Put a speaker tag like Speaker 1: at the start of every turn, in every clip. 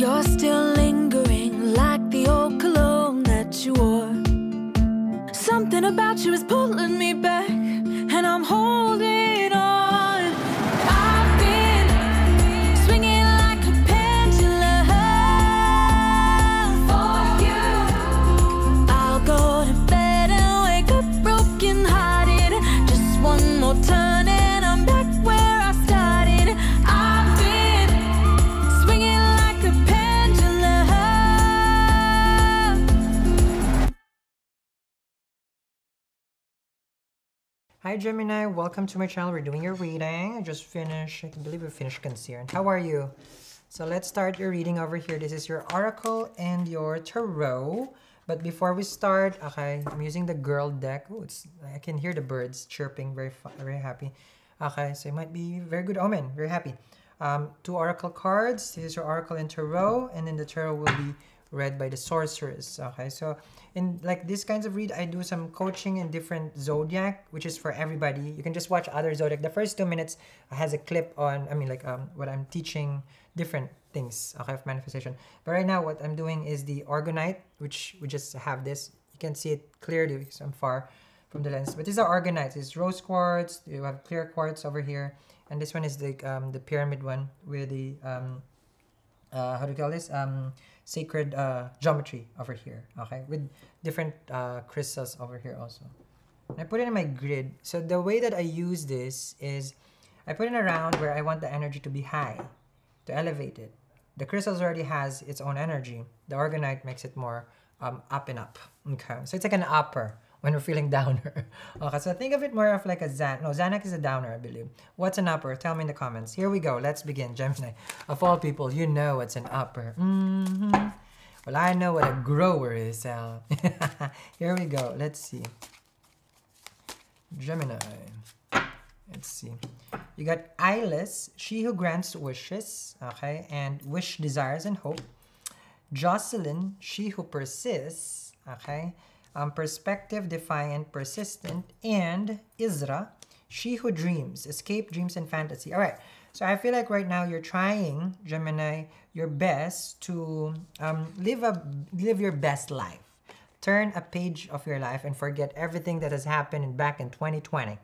Speaker 1: You're still lingering like the old cologne that you wore. Something about you is pulling me back, and I'm holding
Speaker 2: Hi Gemini, welcome to my channel. We're doing your reading. I just finished, I can believe we finished concealer. How are you? So let's start your reading over here. This is your oracle and your tarot. But before we start, okay, I'm using the girl deck. Oh, it's I can hear the birds chirping, very very happy. Okay, so it might be very good omen, very happy. Um, two oracle cards. This is your oracle and tarot, and then the tarot will be read by the sorceress. Okay, so in like these kinds of read, I do some coaching in different zodiac, which is for everybody. You can just watch other zodiac. The first two minutes has a clip on. I mean, like um, what I'm teaching different things. Okay, of manifestation. But right now, what I'm doing is the orgonite, which we just have this. You can see it clearly because I'm far from the lens. But these are orgonites. It's rose quartz. You have clear quartz over here, and this one is the um, the pyramid one with the um, uh, how do you call this? Um, sacred uh, geometry over here. Okay, with different uh, crystals over here also. And I put it in my grid. So the way that I use this is, I put it around where I want the energy to be high, to elevate it. The crystals already has its own energy. The orgonite makes it more um, up and up. Okay, so it's like an upper when we're feeling downer. okay, so think of it more of like a Xan. No, Xanax is a downer, I believe. What's an upper? Tell me in the comments. Here we go. Let's begin, Gemini. Of all people, you know what's an upper. hmm Well, I know what a grower is. Here we go. Let's see. Gemini. Let's see. You got Eyeless, she who grants wishes, okay, and wish desires and hope. Jocelyn, she who persists, okay, um, perspective, defiant, persistent, and Isra, she who dreams, escape dreams and fantasy. All right, so I feel like right now you're trying, Gemini, your best to um, live a live your best life. Turn a page of your life and forget everything that has happened back in 2020.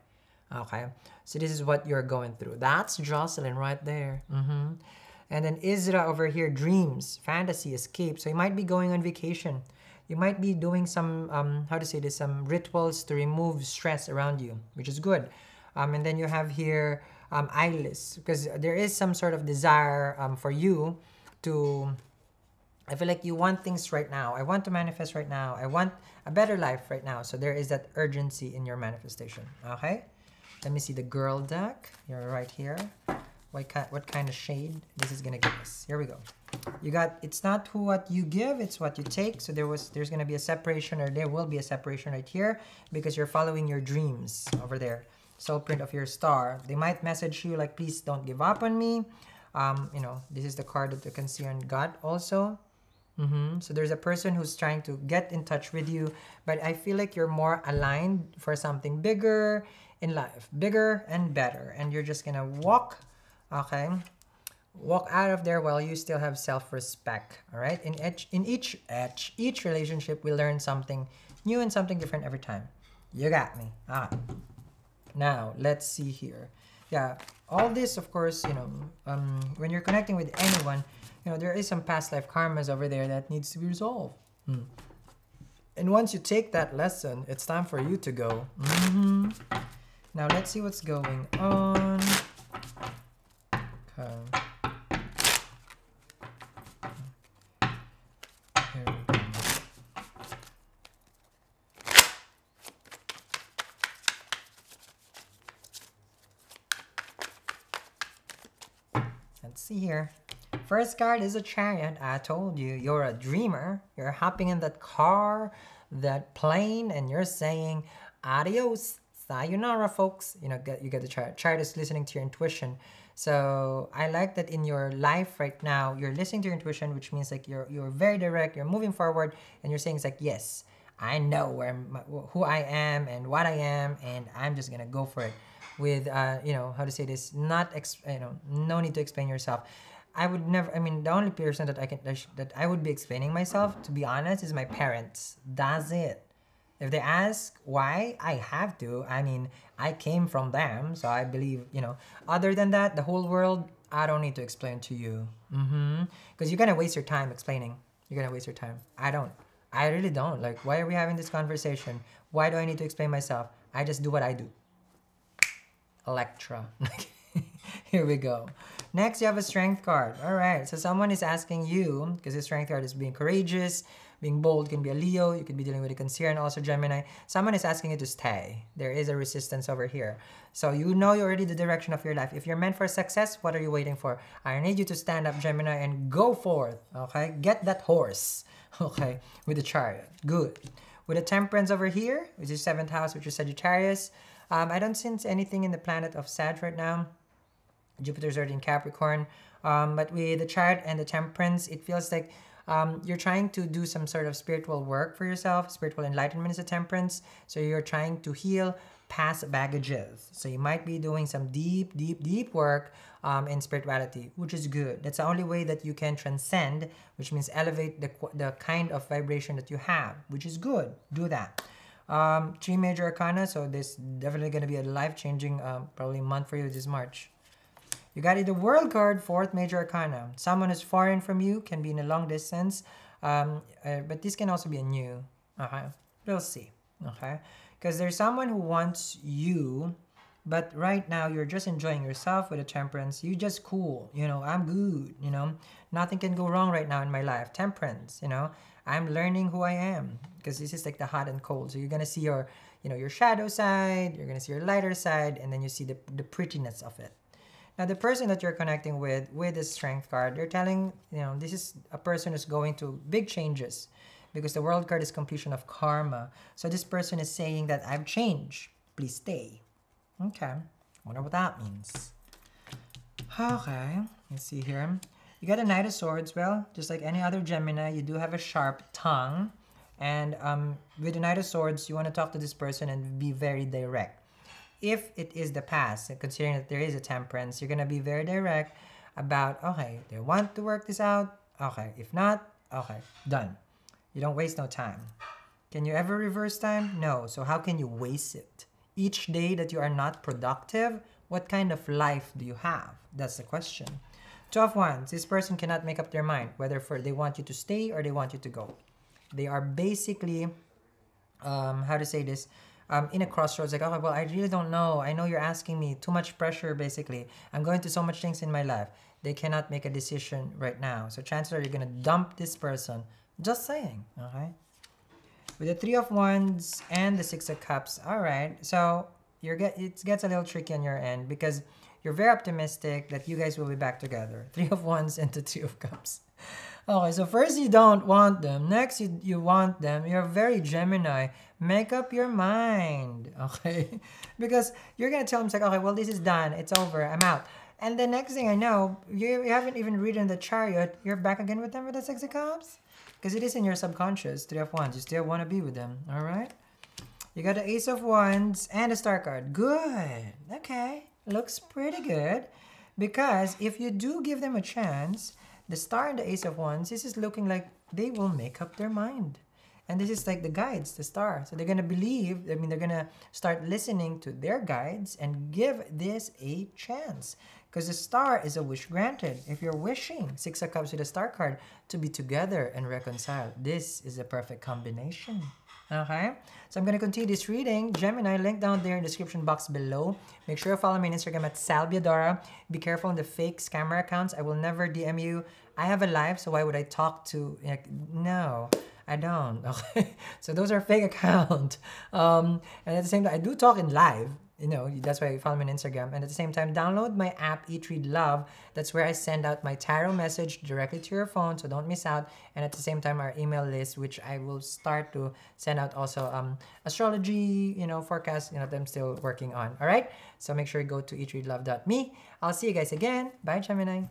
Speaker 2: Okay, so this is what you're going through. That's Jocelyn right there. hmm And then Isra over here, dreams, fantasy, escape. So you might be going on vacation. You might be doing some, um, how to say this, some rituals to remove stress around you, which is good. Um, and then you have here um, eyeless, because there is some sort of desire um, for you to I feel like you want things right now. I want to manifest right now. I want a better life right now. So there is that urgency in your manifestation. Okay? Let me see the girl deck. You're right here. What kind, what kind of shade this is gonna give us? Here we go. You got it's not what you give, it's what you take. So there was there's gonna be a separation or there will be a separation right here because you're following your dreams over there. Soul print of your star. They might message you like, please don't give up on me. Um, you know, this is the card that you can see on God also. mm -hmm. So there's a person who's trying to get in touch with you, but I feel like you're more aligned for something bigger in life, bigger and better, and you're just gonna walk, okay, walk out of there while you still have self-respect. All right. In each in each each each relationship, we learn something new and something different every time. You got me. Ah. Now let's see here. Yeah, all this, of course, you know, um, when you're connecting with anyone, you know, there is some past life karmas over there that needs to be resolved. Hmm. And once you take that lesson, it's time for you to go. hmm Now let's see what's going on. See here. First card is a chariot. I told you, you're a dreamer. You're hopping in that car, that plane, and you're saying, adios, sayonara, folks. You know, get, you get the chariot. Chariot is listening to your intuition. So I like that in your life right now, you're listening to your intuition, which means like you're you're very direct. You're moving forward, and you're saying it's like, yes, I know where my, who I am and what I am, and I'm just gonna go for it. With uh, you know how to say this, not ex- you know, no need to explain yourself. I would never. I mean, the only person that I can that I would be explaining myself, to be honest, is my parents. That's it. If they ask why, I have to. I mean, I came from them, so I believe you know. Other than that, the whole world, I don't need to explain to you. Mm-hmm. Because you're gonna waste your time explaining. You're gonna waste your time. I don't. I really don't. Like, why are we having this conversation? Why do I need to explain myself? I just do what I do. Electra. Here we go. Next, you have a strength card. All right. So someone is asking you, because the strength card is being courageous, being bold can be a Leo. You could be dealing with a Cancer and also Gemini. Someone is asking you to stay. There is a resistance over here. So you know you're already the direction of your life. If you're meant for success, what are you waiting for? I need you to stand up, Gemini, and go forth. Okay. Get that horse. Okay. With the chariot. Good. With the temperance over here, which is seventh house, which is Sagittarius. Um, I don't sense anything in the planet of Sag right now. Jupiter's already in Capricorn. Um, but with the chart and the temperance, it feels like um, you're trying to do some sort of spiritual work for yourself. Spiritual enlightenment is a temperance. So you're trying to heal past baggages. So you might be doing some deep, deep, deep work um, in spirituality, which is good. That's the only way that you can transcend, which means elevate the, the kind of vibration that you have, which is good. Do that. Um, three major arcana, so this definitely going to be a life-changing um, probably month for you this March. You got it, the World card, fourth major arcana. Someone who's foreign from you, can be in a long distance, um, uh, but this can also be a new. Okay, we'll see. Okay, because there's someone who wants you, but right now you're just enjoying yourself with a temperance. You just cool, you know. I'm good, you know. Nothing can go wrong right now in my life. Temperance, you know. I'm learning who I am because this is like the hot and cold. So you're gonna see your, you know, your shadow side. You're gonna see your lighter side, and then you see the the prettiness of it. Now, the person that you're connecting with, with the strength card, they're telling, you know, this is a person who's going to big changes because the world card is completion of karma. So this person is saying that I've changed. Please stay. Okay. Wonder what that means. Okay. Let's see here. You got a Knight of Swords. Well, just like any other Gemini, you do have a sharp tongue. And um, with the Knight of Swords, you want to talk to this person and be very direct. If it is the past, considering that there is a temperance, you're going to be very direct about, okay, they want to work this out. Okay. If not, okay, done. You don't waste no time. Can you ever reverse time? No. So how can you waste it? Each day that you are not productive, what kind of life do you have? That's the question. 12 wands, this person cannot make up their mind whether for they want you to stay or they want you to go. They are basically, um, how to say this, um, in a crossroads, like, oh, well, I really don't know. I know you're asking me too much pressure, basically. I'm going through so much things in my life. They cannot make a decision right now. So chances are you're going to dump this person. Just saying, okay? With the Three of Wands and the Six of Cups, all right. So you're get it gets a little tricky on your end because you're very optimistic that you guys will be back together. Three of Wands and the Two of Cups. Okay, so first you don't want them. Next you, you want them. You're very Gemini. Make up your mind. Okay? because you're gonna tell them like, okay, well this is done. It's over. I'm out. And the next thing I know, you, you haven't even ridden the chariot. You're back again with them with the Six of Cups? Because it is in your subconscious, Three of Wands. You still want to be with them. Alright? You got the Ace of Wands and the Star card. Good. Okay. Looks pretty good. Because if you do give them a chance, the Star and the Ace of Wands, this is looking like they will make up their mind. And this is like the guides, the star. So they're going to believe, I mean, they're going to start listening to their guides and give this a chance. Because the star is a wish granted. If you're wishing, Six of Cups with a star card, to be together and reconcile, this is a perfect combination. Okay, so I'm going to continue this reading. Gemini, link down there in the description box below. Make sure you follow me on Instagram at Salbiadora. Be careful on the fake scammer accounts. I will never DM you. I have a live, so why would I talk to, like, no. I don't. Okay, so those are fake account. Um, and at the same time, I do talk in live. You know, that's why you follow me on Instagram. And at the same time, download my app, Eat Read Love. That's where I send out my tarot message directly to your phone, so don't miss out. And at the same time, our email list, which I will start to send out also um astrology, you know, forecast. You know, that I'm still working on. All right. So make sure you go to eatreadlove.me. I'll see you guys again. Bye, Gemini.